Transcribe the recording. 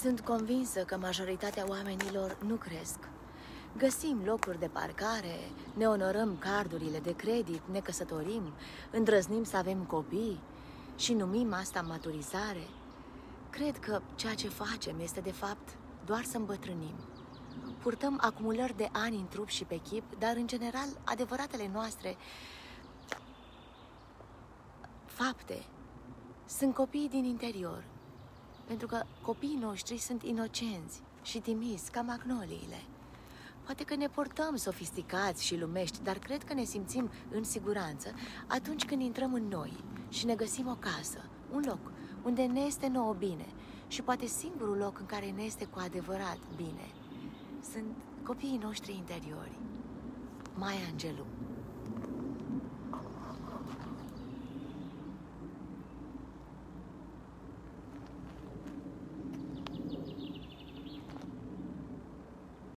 Sunt convinsă că majoritatea oamenilor nu cresc. Găsim locuri de parcare, ne onorăm cardurile de credit, ne căsătorim, îndrăznim să avem copii și numim asta maturizare. Cred că ceea ce facem este, de fapt, doar să îmbătrânim. Purtăm acumulări de ani în trup și pe chip, dar, în general, adevăratele noastre fapte sunt copiii din interior. Pentru că copiii noștri sunt inocenți și timizi ca magnoliile. Poate că ne portăm sofisticați și lumești, dar cred că ne simțim în siguranță atunci când intrăm în noi și ne găsim o casă, un loc unde ne este nouă bine și poate singurul loc în care ne este cu adevărat bine sunt copiii noștri interiori. Maya Angelou